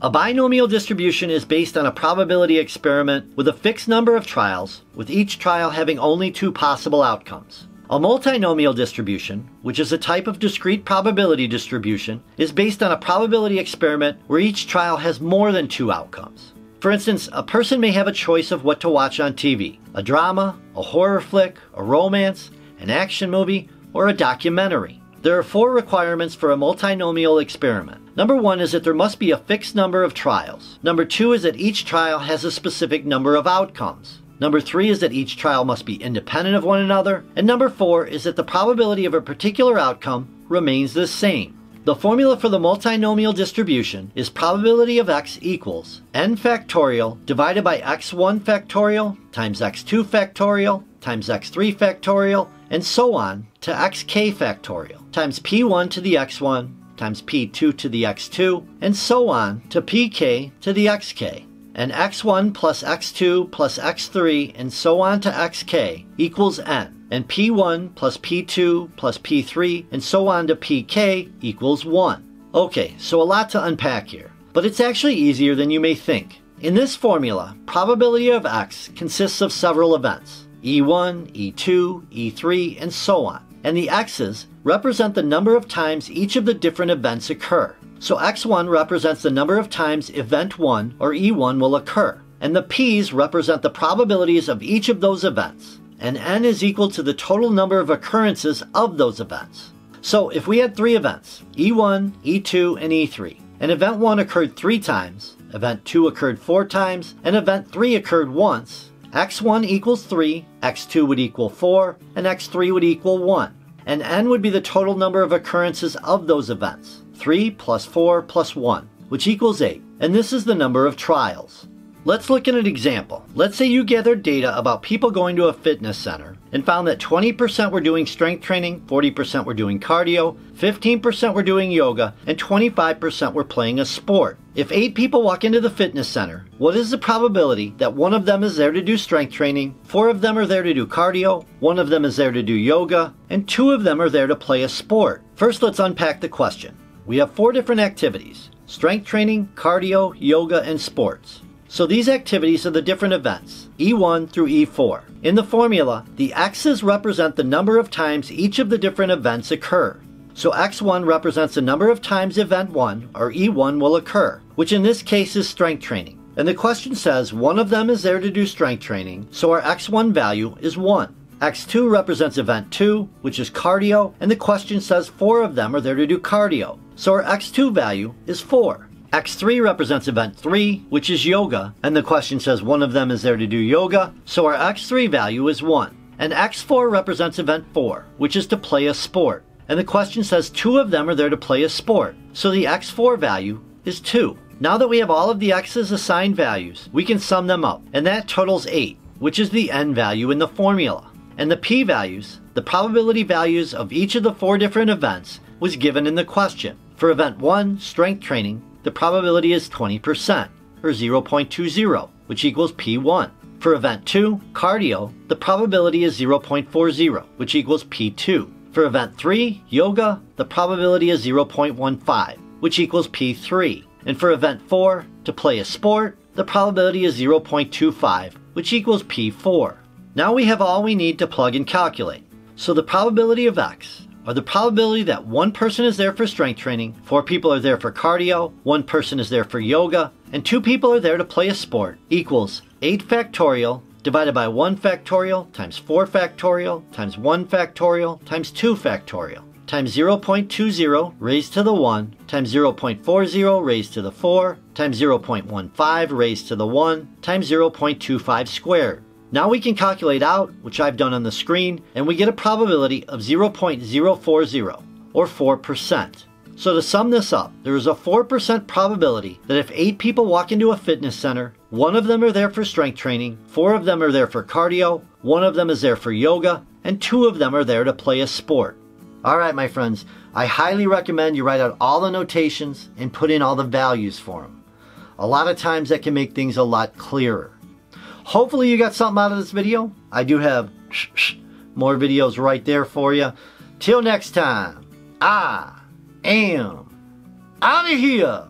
A binomial distribution is based on a probability experiment with a fixed number of trials, with each trial having only two possible outcomes. A multinomial distribution, which is a type of discrete probability distribution, is based on a probability experiment where each trial has more than two outcomes. For instance, a person may have a choice of what to watch on TV a drama, a horror flick, a romance, an action movie, or a documentary. There are four requirements for a multinomial experiment. Number one is that there must be a fixed number of trials. Number two is that each trial has a specific number of outcomes. Number three is that each trial must be independent of one another. And number four is that the probability of a particular outcome remains the same. The formula for the multinomial distribution is probability of x equals n factorial divided by x1 factorial times x2 factorial times x3 factorial and so on to xk factorial times p1 to the x1 times p2 to the x2 and so on to pk to the xk. And x1 plus x2 plus x3 and so on to xk equals n and P1 plus P2 plus P3 and so on to PK equals 1. Okay, so a lot to unpack here, but it's actually easier than you may think. In this formula, probability of x consists of several events, E1, E2, E3, and so on. And the x's represent the number of times each of the different events occur. So x1 represents the number of times event 1 or E1 will occur. And the p's represent the probabilities of each of those events and n is equal to the total number of occurrences of those events. So if we had three events, E1, E2, and E3, and event 1 occurred three times, event 2 occurred four times, and event 3 occurred once, x1 equals 3, x2 would equal 4, and x3 would equal 1. And n would be the total number of occurrences of those events, 3 plus 4 plus 1, which equals 8. And this is the number of trials. Let's look at an example. Let's say you gathered data about people going to a fitness center and found that 20% were doing strength training, 40% were doing cardio, 15% were doing yoga, and 25% were playing a sport. If 8 people walk into the fitness center, what is the probability that one of them is there to do strength training, 4 of them are there to do cardio, 1 of them is there to do yoga, and 2 of them are there to play a sport? First, let's unpack the question. We have 4 different activities strength training, cardio, yoga, and sports. So these activities are the different events, E1 through E4. In the formula, the x's represent the number of times each of the different events occur. So x1 represents the number of times event 1, or E1, will occur, which in this case is strength training. And the question says one of them is there to do strength training, so our x1 value is 1. X2 represents event 2, which is cardio, and the question says four of them are there to do cardio, so our x2 value is 4. X3 represents event 3, which is yoga, and the question says one of them is there to do yoga, so our X3 value is 1. And X4 represents event 4, which is to play a sport, and the question says two of them are there to play a sport, so the X4 value is 2. Now that we have all of the X's assigned values, we can sum them up, and that totals 8, which is the N value in the formula. And the P values, the probability values of each of the four different events, was given in the question. For event 1, strength training, the probability is 20%, or 0.20, which equals P1. For event 2, cardio, the probability is 0.40, which equals P2. For event 3, yoga, the probability is 0.15, which equals P3. And for event 4, to play a sport, the probability is 0.25, which equals P4. Now we have all we need to plug and calculate. So the probability of x or the probability that one person is there for strength training, four people are there for cardio, one person is there for yoga, and two people are there to play a sport equals 8 factorial divided by 1 factorial times 4 factorial times 1 factorial times 2 factorial times 0.20 raised to the 1 times 0.40 raised to the 4 times 0.15 raised to the 1 times 0.25 squared. Now we can calculate out, which I've done on the screen, and we get a probability of 0.040, or 4%. So to sum this up, there is a 4% probability that if 8 people walk into a fitness center, one of them are there for strength training, 4 of them are there for cardio, 1 of them is there for yoga, and 2 of them are there to play a sport. Alright my friends, I highly recommend you write out all the notations and put in all the values for them. A lot of times that can make things a lot clearer. Hopefully you got something out of this video. I do have more videos right there for you. Till next time, I am out of here.